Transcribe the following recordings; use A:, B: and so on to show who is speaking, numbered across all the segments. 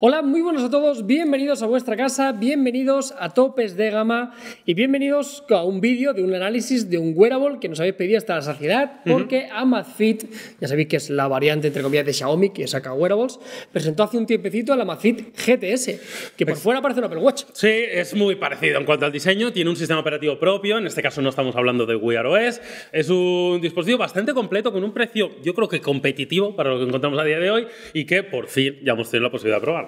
A: Hola, muy buenos a todos, bienvenidos a vuestra casa, bienvenidos a Topes de Gama y bienvenidos a un vídeo de un análisis de un wearable que nos habéis pedido hasta la saciedad porque Amazfit, ya sabéis que es la variante entre comillas de Xiaomi que saca wearables, presentó hace un tiempecito el Amazfit GTS, que por fuera parece un Apple Watch.
B: Sí, es muy parecido en cuanto al diseño, tiene un sistema operativo propio, en este caso no estamos hablando de Wear OS, es un dispositivo bastante completo con un precio yo creo que competitivo para lo que encontramos a día de hoy y que por fin ya hemos tenido la posibilidad de probar.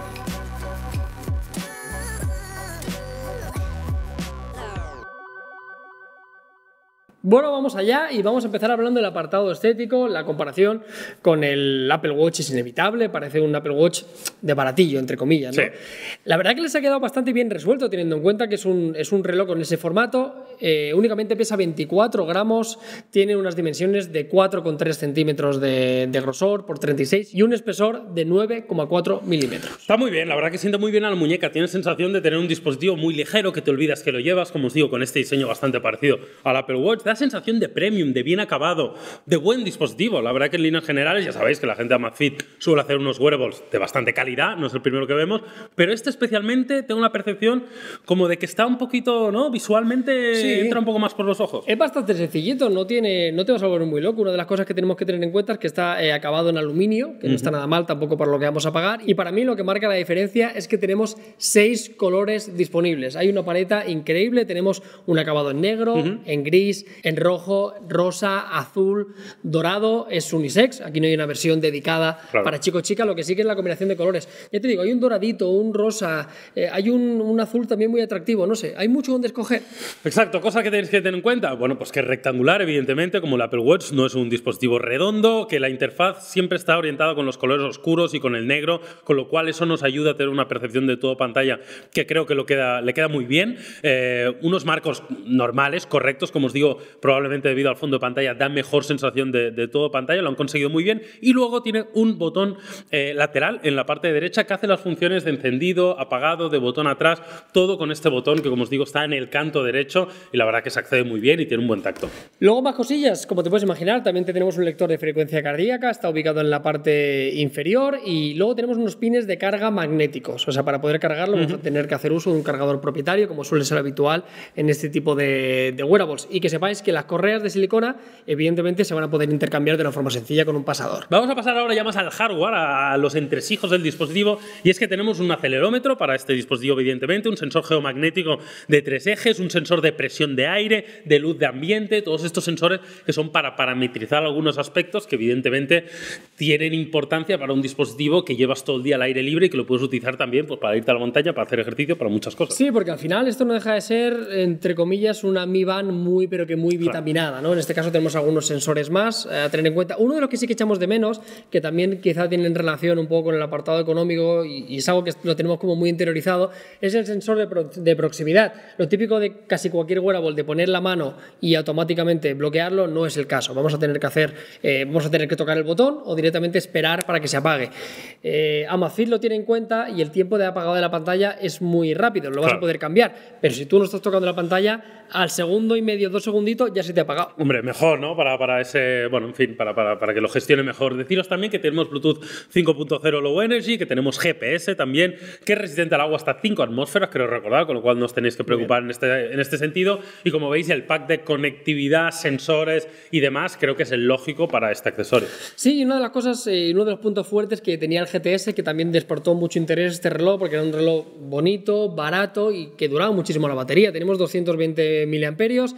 A: Bueno, vamos allá y vamos a empezar hablando del apartado estético. La comparación con el Apple Watch es inevitable, parece un Apple Watch de baratillo, entre comillas. ¿no? La verdad que les ha quedado bastante bien resuelto, teniendo en cuenta que es un, es un reloj con ese formato. Eh, únicamente pesa 24 gramos, tiene unas dimensiones de 4,3 centímetros de, de, grosor por 36 y un espesor de 9,4 milímetros.
B: Está muy bien, la verdad que siente muy bien a la muñeca. Tienes sensación de tener un dispositivo muy ligero que te olvidas que lo llevas, como os digo, con este diseño bastante parecido al Apple Watch da sensación de premium, de bien acabado, de buen dispositivo. La verdad que en líneas generales ya sabéis que la gente de Amazfit suele hacer unos wearables de bastante calidad, no es el primero que vemos, pero este especialmente tengo la percepción como de que está un poquito, ¿no? Visualmente sí. entra un poco más por los ojos.
A: Es bastante sencillito, no, tiene, no te vas a volver muy loco. Una de las cosas que tenemos que tener en cuenta es que está eh, acabado en aluminio, que no está nada mal tampoco para lo que vamos a pagar. Y para mí lo que marca la diferencia es que tenemos seis colores disponibles. Hay una paleta increíble, tenemos un acabado en negro, en gris, en rojo, rosa, azul, dorado, es unisex. Aquí no hay una versión dedicada
B: Claro.
A: para chico o chica, lo que sí que es la combinación de colores. Ya te digo, hay un doradito, un rosa, eh, hay un, un azul también muy atractivo, no sé, hay mucho donde escoger.
B: Exacto, cosa que tenéis que tener en cuenta, bueno, pues que es rectangular, evidentemente, como el Apple Watch no es un dispositivo redondo, que la interfaz siempre está orientada con los colores oscuros y con el negro, con lo cual eso nos ayuda a tener una percepción de todo pantalla que creo que lo queda, le queda muy bien. Eh, unos marcos normales, correctos, como os digo, probablemente debido al fondo de pantalla da mejor sensación de, de todo pantalla, lo han conseguido muy bien. Y luego tiene un botón eh, lateral en la parte derecha que hace las funciones de encendido, apagado, de botón atrás, todo con este botón que, como os digo, está en el canto derecho y la verdad que se accede muy bien y tiene un buen tacto.
A: Luego más cosillas, como te puedes imaginar, también tenemos un lector de frecuencia cardíaca, está ubicado en la parte inferior y luego tenemos unos pines de carga magnéticos, o sea, para poder cargarlo vamos a tener que hacer uso de un cargador propietario, como suele ser habitual en este tipo de, de wearables. Y que sepáis que las correas de silicona, evidentemente, se van a poder intercambiar de una forma sencilla con un pasador.
B: Vamos a pasar ahora ya más al hardware, a los entresijos del dispositivo, y es que tenemos un acelerómetro para este dispositivo, evidentemente, un sensor geomagnético de tres ejes, un sensor de presión de aire, de luz de ambiente, todos estos sensores que son para parametrizar algunos aspectos que, evidentemente, tienen importancia para un dispositivo que llevas todo el día al aire libre y que lo puedes utilizar también pues, para irte a la montaña, para hacer ejercicio, para muchas cosas.
A: Sí, porque al final esto no deja de ser, entre comillas, una Mi Band muy, pero que muy vitaminada, ¿no? En este caso tenemos algunos sensores más eh, a tener en cuenta. Uno de los que sí que echamos de menos, que también quizá tienen relación un poco con el apartado económico y, y es algo que lo tenemos como muy interiorizado, es el sensor de, pro- de proximidad. Lo típico de casi cualquier wearable de poner la mano y automáticamente bloquearlo no es el caso. Vamos a tener que hacer, eh, vamos a tener que tocar el botón o directamente esperar para que se apague. Eh, Amazfit lo tiene en cuenta y el tiempo de apagado de la pantalla es muy rápido, lo vas a poder cambiar. Pero si tú no estás tocando la pantalla, al segundo y medio, dos segunditos, ya se te ha apagado.
B: Hombre, mejor, ¿no? Para, para ese, bueno, en fin, para, para, para que lo gestione mejor. Deciros también que tenemos Bluetooth 5.0 Low Energy, que tenemos GPS también, que es resistente al agua hasta 5 atmósferas, creo recordar, con lo cual no os tenéis que preocupar en este, en este sentido. Y como veis, el pack de conectividad, sensores y demás, creo que es el lógico para este accesorio.
A: Sí, y una de las cosas, eh, uno de los puntos fuertes que tenía el GTS, que también despertó mucho interés este reloj, porque era un reloj bonito, barato y que duraba muchísimo la batería. Tenemos 220 miliamperios,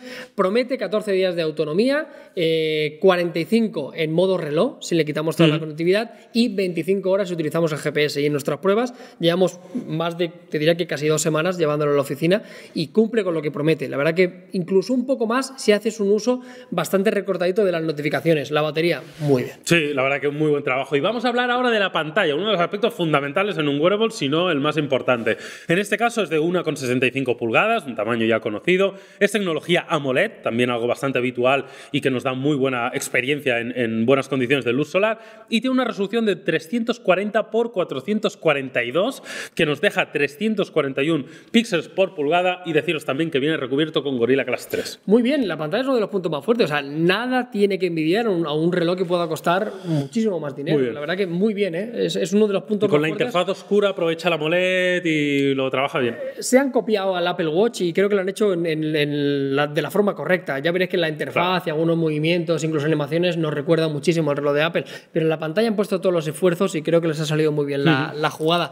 A: promete 14 días de autonomía, eh, 45 en modo reloj, si le quitamos toda la conectividad, y 25 horas si utilizamos el GPS. Y en nuestras pruebas llevamos más de, te diría que casi dos semanas llevándolo a la oficina y cumple con lo que promete. La verdad que incluso un poco más si haces un uso bastante recortadito de las notificaciones. La batería, muy bien.
B: Sí, la verdad que un muy buen trabajo. Y vamos a hablar ahora de la pantalla, uno de los aspectos fundamentales en un wearable, si no el más importante. En este caso es de 1,65 pulgadas, un tamaño ya conocido. Es tecnología AMOLED, también también algo bastante habitual y que nos da muy buena experiencia en, en buenas condiciones de luz solar. Y tiene una resolución de 340 por 442 que nos deja 341 píxeles por pulgada y deciros también que viene recubierto con Gorilla Glass 3.
A: Muy bien, la pantalla es uno de los puntos más fuertes. O sea, nada tiene que envidiar a un, reloj que pueda costar muchísimo más dinero. La verdad que muy bien, ¿eh? es, es uno de los puntos
B: Y con
A: más
B: la
A: fuertes.
B: interfaz oscura aprovecha la AMOLED y lo trabaja bien.
A: Se han copiado al Apple Watch y creo que lo han hecho en, en- en la- de la forma correcta. Ya veréis que la interfaz y algunos movimientos, incluso animaciones, nos recuerdan muchísimo al reloj de Apple. Pero en la pantalla han puesto todos los esfuerzos y creo que les ha salido muy bien la, la jugada.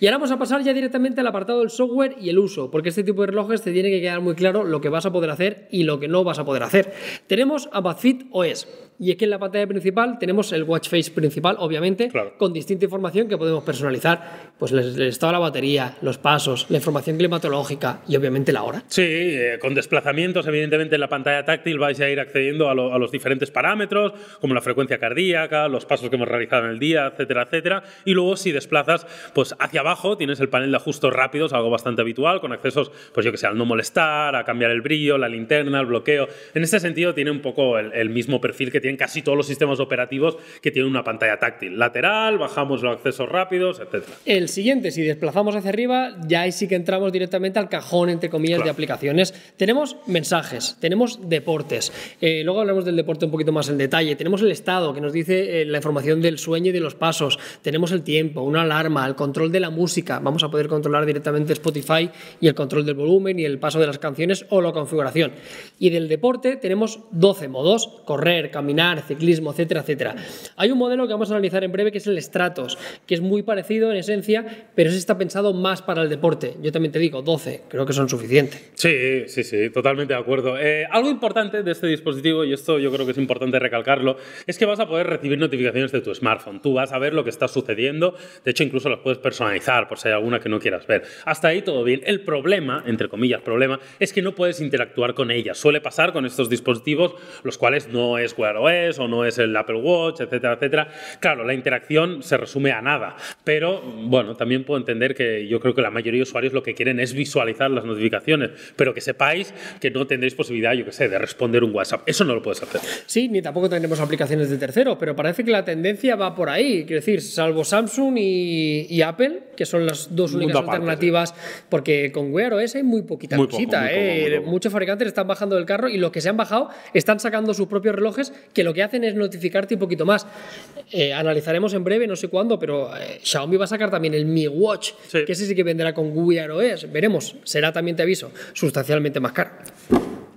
A: Y ahora vamos a pasar ya directamente al apartado del software y el uso, porque este tipo de relojes te tiene que quedar muy claro lo que vas a poder hacer y lo que no vas a poder hacer. Tenemos Amazfit OS. Y es que en la pantalla principal tenemos el watch face principal, obviamente,
B: Claro.
A: con distinta información que podemos personalizar. Pues el, estado de la batería, los pasos, la información climatológica y obviamente la hora.
B: Sí, eh, con desplazamientos, evidentemente en la pantalla táctil vais a ir accediendo a, lo- a los diferentes parámetros, como la frecuencia cardíaca, los pasos que hemos realizado en el día, etcétera, etcétera. Y luego si desplazas pues hacia abajo tienes el panel de ajustes rápidos, algo bastante habitual, con accesos, pues yo que sé, al no molestar, a cambiar el brillo, la linterna, el bloqueo. En este sentido tiene un poco el, el mismo perfil que tienen casi todos los sistemas operativos que tienen una pantalla táctil. Lateral, bajamos los accesos rápidos, etcétera.
A: El siguiente, si desplazamos hacia arriba, ya ahí sí que entramos directamente al cajón, entre comillas, de
B: Claro.
A: aplicaciones. Tenemos mensajes, tenemos deportes. Eh, luego hablamos del deporte un poquito más en detalle. Tenemos el estado, que nos dice eh, la información del sueño y de los pasos. Tenemos el tiempo, una alarma, el control de la música. Vamos a poder controlar directamente Spotify y el control del volumen y el paso de las canciones o la configuración. Y del deporte tenemos 12 modos, correr, caminar, ciclismo, etcétera, etcétera. Hay un modelo que vamos a analizar en breve que es el Stratos, que es muy parecido en esencia, pero ese está pensado más para el deporte. Yo también te digo, 12, creo que son suficientes.
B: Sí, sí, sí, totalmente de acuerdo. Eh, algo importante de este dispositivo, y esto yo creo que es importante recalcarlo, es que vas a poder recibir notificaciones de tu smartphone. Tú vas a ver lo que está sucediendo, de hecho incluso las puedes personalizar por si hay alguna que no quieras ver. Hasta ahí todo bien. El problema, entre comillas, problema, es que no puedes interactuar con ellas. Suele pasar con estos dispositivos, los cuales no es Wear OS o no es el Apple Watch, etcétera, etcétera. Claro, la interacción se resume a nada, pero bueno, también puedo entender que yo creo que la mayoría de usuarios lo que quieren es visualizar las notificaciones, pero que sepáis que no tendréis posibilidad, yo que sé, de responder un WhatsApp. Eso no lo puedes hacer.
A: Sí, ni tampoco tendremos aplicaciones de terceros, pero parece que la tendencia va por ahí. Quiero decir, salvo Samsung y Apple, que son las dos
B: Mundo
A: únicas
B: aparte,
A: alternativas, porque con Wear OS hay muy poquita
B: Muy poco,
A: cosita.
B: poco,
A: ¿eh?
B: muy poco.
A: Muchos fabricantes están bajando del carro y los que se han bajado están sacando sus propios relojes que lo que hacen es notificarte un poquito más. Eh, analizaremos en breve, no sé cuándo, pero eh, Xiaomi va a sacar también el Mi Watch,
B: Sí.
A: que ese sí que vendrá con Wear OS. Veremos, será también, te aviso, sustancialmente más caro.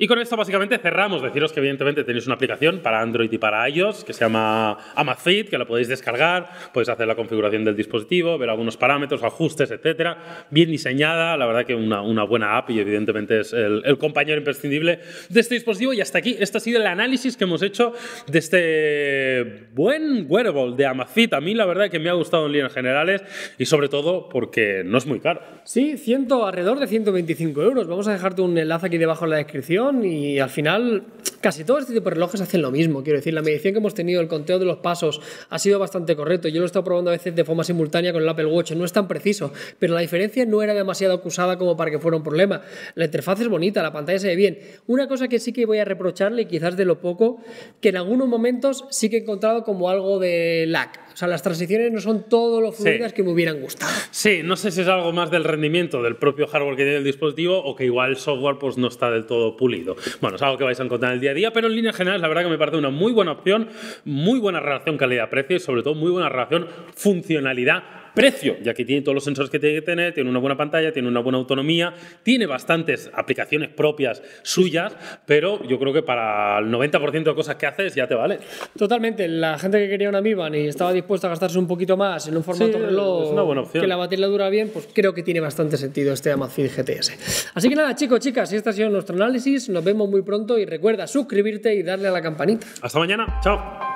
B: Y con esto básicamente cerramos. Deciros que evidentemente tenéis una aplicación para Android y para iOS que se llama Amazfit, que la podéis descargar, podéis hacer la configuración del dispositivo, ver algunos parámetros, ajustes, etcétera. Bien diseñada, la verdad que una, buena app y evidentemente es el, compañero imprescindible de este dispositivo. Y hasta aquí, este ha sido el análisis que hemos hecho de este buen wearable de Amazfit. A mí la verdad que me ha gustado en líneas generales y sobre todo porque no es muy caro.
A: Sí, ciento, alrededor de 125 euros. Vamos a dejarte un enlace aquí debajo en la descripción y al final casi todo este tipo de relojes hacen lo mismo. Quiero decir, la medición que hemos tenido, el conteo de los pasos ha sido bastante correcto. Yo lo he estado probando a veces de forma simultánea con el Apple Watch. No es tan preciso, pero la diferencia no era demasiado acusada como para que fuera un problema. La interfaz es bonita, la pantalla se ve bien. Una cosa que sí que voy a reprocharle, quizás de lo poco, que en algunos momentos sí que he encontrado como algo de lag. O sea, las transiciones no son todo lo fluidas que me hubieran gustado.
B: Sí, no sé si es algo más del rendimiento del propio hardware que tiene el dispositivo o que igual el software pues, no está del todo pulido. Bueno, es algo que vais a encontrar en el día pero en líneas generales la verdad que me parece una muy buena opción, muy buena relación calidad-precio y sobre todo muy buena relación funcionalidad precio, ya que tiene todos los sensores que tiene que tener, tiene una buena pantalla, tiene una buena autonomía, tiene bastantes aplicaciones propias suyas, pero yo creo que para el 90% de cosas que haces ya te vale.
A: Totalmente, la gente que quería una Mi Band y estaba dispuesta a gastarse un poquito más en un formato
B: Sí,
A: reloj
B: es una buena opción.
A: que la batería dura bien, pues creo que tiene bastante sentido este Amazfit GTS. Así que nada, chicos, chicas, este ha sido nuestro análisis, nos vemos muy pronto y recuerda suscribirte y darle a la campanita.
B: Hasta mañana, chao.